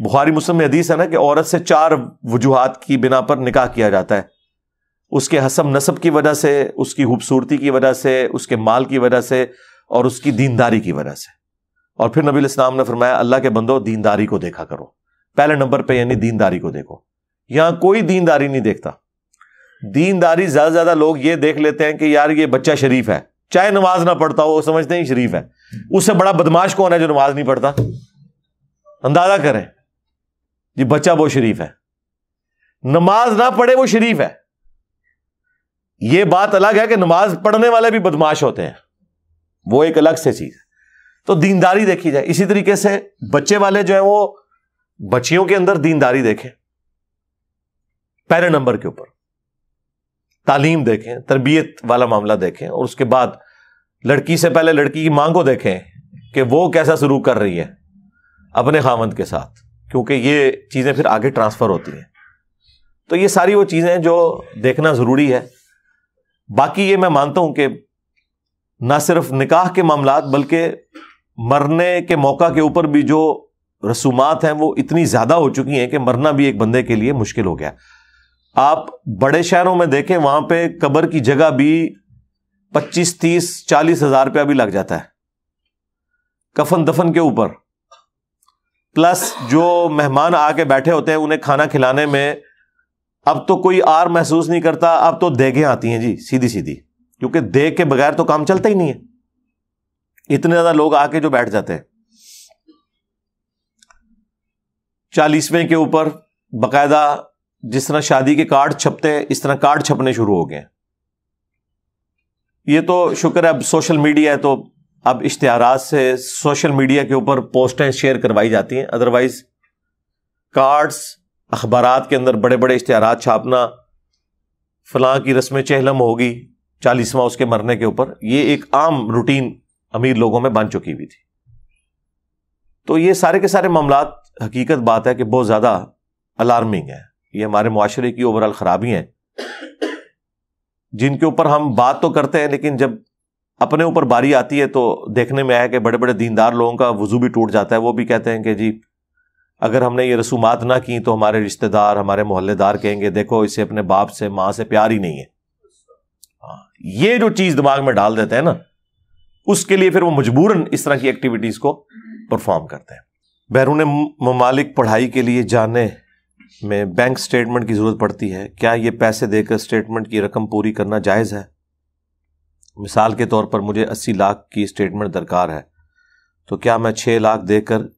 बुखारी मुस्लिम में हदीस है ना कि औरत से चार वजूहत की बिना पर निकाह किया जाता है। उसके हसब नसब की वजह से, उसकी खूबसूरती की वजह से, उसके माल की वजह से और उसकी दीनदारी की वजह से। और फिर नबी इस्लाम ने फरमाया, अल्लाह के बंदो, दीनदारी को देखा करो। पहले नंबर पे यानी दीनदारी को देखो। यहाँ कोई दीनदारी नहीं देखता। दीनदारी ज़्यादा ज़्यादा लोग ये देख लेते हैं कि यार ये बच्चा शरीफ है। चाहे नमाज़ ना पढ़ता हो समझते हैं शरीफ है। उससे बड़ा बदमाश कौन है जो नमाज़ नहीं पढ़ता? अंदाज़ा करें। जी, बच्चा वो शरीफ है। नमाज़ ना पढ़े, वो शरीफ है। यह बात अलग है कि नमाज़ पढ़ने वाले भी बदमाश होते हैं। वो एक अलग से चीज़ है। तो दीनदारी देखी जाए, इसी तरीके से बच्चे वाले जो है, वो बच्चियों के अंदर दीनदारी देखें। पहले नंबर के ऊपर। तालीम देखें, तरबियत वाला मामला देखें, और उसके बाद लड़की से पहले लड़की की मांग को देखें कि वो कैसा शुरू कर रही है अपने खामंद के साथ। क्योंकि ये चीज़ें फिर आगे ट्रांसफ़र होती हैं। तो ये सारी वो चीज़ें जो देखना ज़रूरी है। बाकी ये मैं मानता हूँ कि ना सिर्फ़ निकाह के मामला बल्कि मरने के मौका के ऊपर भी जो रसूमात हैं वो इतनी ज़्यादा हो चुकी हैं कि मरना भी एक बंदे के लिए मुश्किल हो गया। आप बड़े शहरों में देखें, वहाँ पे कब्र की जगह भी पच्चीस, तीस, चालीस हज़ार रुपया भी लग जाता है। कफन दफन के ऊपर। प्लस जो मेहमान आके बैठे होते हैं, उन्हें खाना खिलाने में अब तो कोई आर महसूस नहीं करता, अब तो देखें आती हैं जी सीधी सीधी क्योंकि देख के बगैर तो काम चलता ही नहीं है। इतने ज़्यादा लोग आके जो बैठ जाते हैं। चालीसवें के ऊपर बकायदा जिस तरह शादी के कार्ड छपते हैं इस तरह कार्ड छपने शुरू हो गए ये तो शुक्र है, अब सोशल मीडिया है तो अब इश्तेहार से सोशल मीडिया के ऊपर पोस्टें शेयर करवाई जाती हैं। अदरवाइज़ कार्ड्स अखबार के अंदर बड़े बड़े इश्तेहार छापना, फलां की रस्म चहलम होगी, चालीसवां उसके मरने के ऊपर, ये एक आम रूटीन अमीर लोगों में बन चुकी हुई थी। तो ये सारे के सारे मामला हकीकत बात है कि बहुत ज़्यादा अलार्मिंग है। ये हमारे माशरे की ओवरऑल खराबी हैं। जिनके ऊपर हम बात तो करते हैं, लेकिन जब अपने ऊपर बारी आती है तो देखने में आया कि बड़े बड़े दीनदार लोगों का वज़ू भी टूट जाता है वो भी कहते हैं कि जी अगर हमने ये रसूमात ना की तो हमारे रिश्तेदार हमारे मोहल्लेदार कहेंगे देखो इसे अपने बाप से माँ से प्यार ही नहीं है। हाँ, ये जो चीज़ दिमाग में डाल देते हैं ना उसके लिए फिर वो मजबूरन इस तरह की एक्टिविटीज़ को परफॉर्म करते हैं। बैरून ममालिक पढ़ाई के लिए जाने में बैंक स्टेटमेंट की ज़रूरत पड़ती है। क्या ये पैसे देकर स्टेटमेंट की रकम पूरी करना जायज़ है? मिसाल के तौर पर मुझे अस्सी लाख की स्टेटमेंट दरकार है। तो क्या मैं छः लाख देकर